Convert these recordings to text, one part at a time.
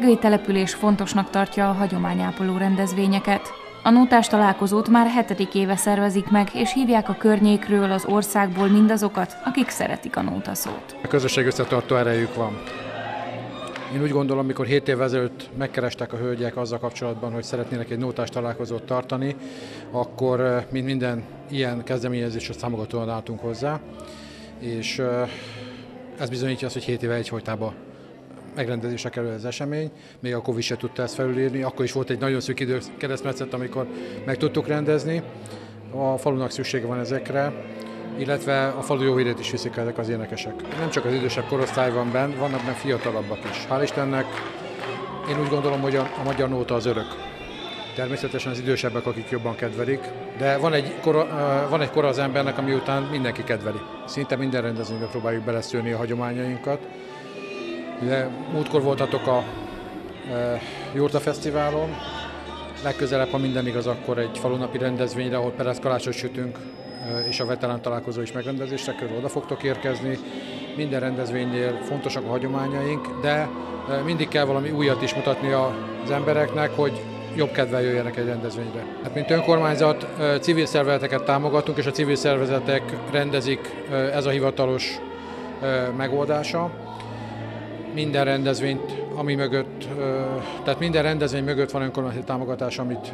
regői település fontosnak tartja a hagyományápoló rendezvényeket. A nótás találkozót már hetedik éve szervezik meg, és hívják a környékről, az országból mindazokat, akik szeretik a nótaszót. A közösség összetartó erejük van. Én úgy gondolom, amikor 7 évvel ezelőtt megkerestek a hölgyek azzal kapcsolatban, hogy szeretnének egy nótás találkozót tartani, akkor eh, mint minden ilyen kezdeményezésre támogatóan álltunk hozzá, és eh, ez bizonyítja azt, hogy 7 éve egyfolytában megrendezésre kerül az esemény, még a Covid se tudta ezt felülírni, akkor is volt egy nagyon szűk idő keresztmetszet, amikor meg tudtuk rendezni. A falunak szüksége van ezekre, illetve a falu jó hírét is viszik ezek az énekesek. Nem csak az idősebb korosztály van benne, vannak benne fiatalabbak is. Hál' Istennek én úgy gondolom, hogy a, a magyar nóta az örök. Természetesen az idősebbek, akik jobban kedvelik, de van egy, kora, van egy kora az embernek, ami után mindenki kedveli. Szinte minden rendezvénybe próbáljuk beleszülni a hagyományainkat. Ugye múltkor voltatok a e, Jurta Fesztiválon, legközelebb, ha minden igaz, akkor egy falunapi rendezvényre, ahol Perez kalácsot sütünk, és a veterán találkozó is megrendezésre kerül, oda fogtok érkezni. Minden rendezvénynél fontosak a hagyományaink, de mindig kell valami újat is mutatni az embereknek, hogy jobb kedvel jöjjenek egy rendezvényre. Hát, mint önkormányzat civil szervezeteket támogatunk, és a civil szervezetek rendezik, ez a hivatalos megoldása. Minden rendezvényt, ami mögött, tehát minden rendezvény mögött van önkormányzati támogatás, amit,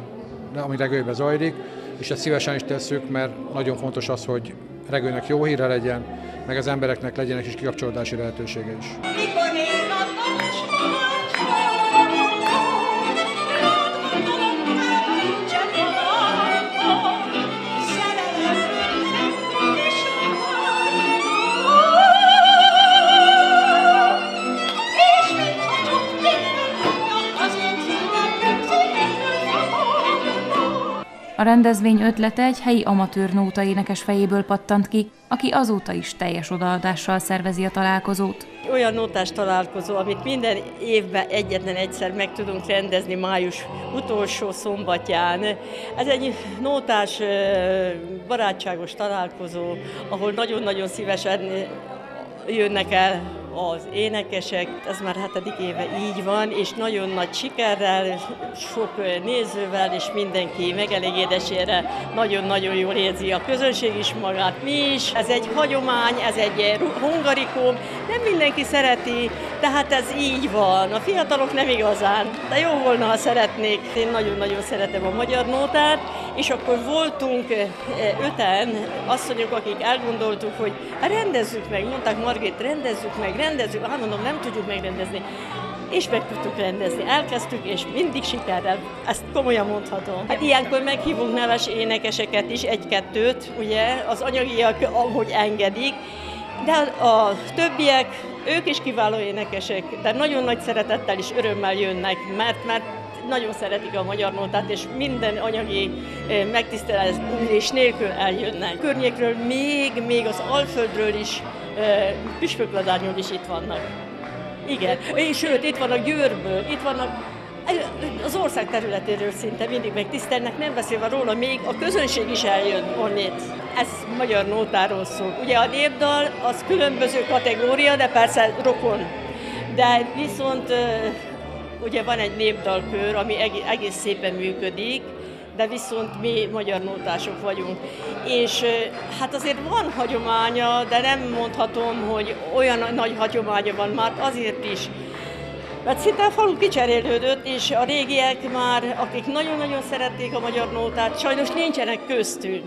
ami regőjbe zajlik és ezt szívesen is tesszük, mert nagyon fontos az, hogy regőnek jó híre legyen, meg az embereknek legyenek is kikapcsolódási lehetősége is. A rendezvény ötlete egy helyi amatőr nóta énekes fejéből pattant ki, aki azóta is teljes odaadással szervezi a találkozót. Olyan nótás találkozó, amit minden évben egyetlen egyszer meg tudunk rendezni május utolsó szombatján. Ez egy nótás barátságos találkozó, ahol nagyon-nagyon szívesen jönnek el az énekesek, ez már hetedik éve így van, és nagyon nagy sikerrel, sok nézővel, és mindenki megelégedésére nagyon-nagyon jól érzi a közönség is magát, mi is. Ez egy hagyomány, ez egy hungarikum, nem mindenki szereti, tehát ez így van. A fiatalok nem igazán, de jó volna, ha szeretnék. Én nagyon-nagyon szeretem a magyar nótát, és akkor voltunk öten asszonyok, akik elgondoltuk, hogy hát rendezzük meg, mondták Margit, rendezzük meg, rendezzük, hát mondom, nem tudjuk megrendezni. És meg tudtuk rendezni. Elkezdtük, és mindig sikerrel. Ezt komolyan mondhatom. Hát ilyenkor meghívunk neves énekeseket is, egy-kettőt, ugye, az anyagiak, ahogy engedik, de a többiek, ők is kiváló énekesek, de nagyon nagy szeretettel és örömmel jönnek, mert, mert nagyon szeretik a magyar nótát, és minden anyagi megtisztelés nélkül eljönnek. Környékről még, még az Alföldről is püspökladárnyól is itt vannak. Igen, és sőt, itt vannak Győrből, itt vannak az ország területéről szinte mindig megtisztelnek, nem beszélve róla, még a közönség is eljön onnét. Ez magyar nótáról szól. Ugye a népdal az különböző kategória, de persze rokon. De viszont ugye van egy népdalkör, ami egész szépen működik, de viszont mi magyar nótások vagyunk. És hát azért van hagyománya, de nem mondhatom, hogy olyan nagy hagyománya van már azért is, mert szinte a falu kicserélődött, és a régiek már, akik nagyon-nagyon szerették a magyar nótát, sajnos nincsenek köztünk.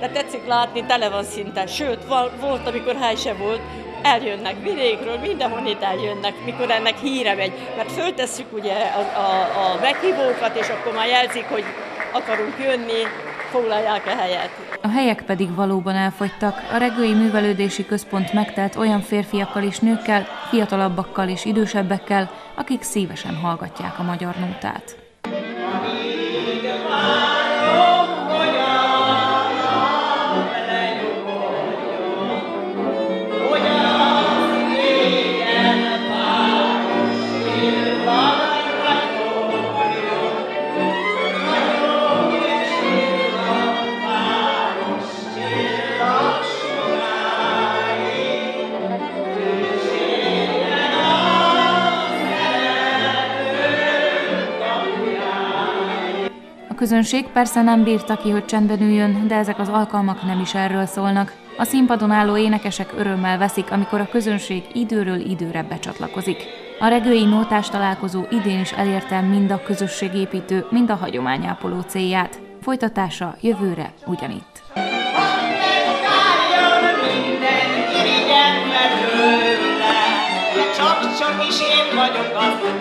De tetszik látni, tele van szinte. Sőt, volt, amikor hely se volt, eljönnek vidékről, mindenhonnét eljönnek, mikor ennek híre megy. Mert föltesszük ugye a, a, a meghívókat, és akkor már jelzik, hogy akarunk jönni, foglalják a helyet. A helyek pedig valóban elfogytak. A regői művelődési központ megtelt olyan férfiakkal és nőkkel, fiatalabbakkal és idősebbekkel, akik szívesen hallgatják a magyar nótát. Közönség persze nem bírta ki, hogy csendben üljön, de ezek az alkalmak nem is erről szólnak. A színpadon álló énekesek örömmel veszik, amikor a közönség időről időre becsatlakozik. A regői nótás találkozó idén is elérte mind a közösségépítő, mind a hagyományápoló célját. Folytatása jövőre ugyanitt. Csak-csak is én vagyok az,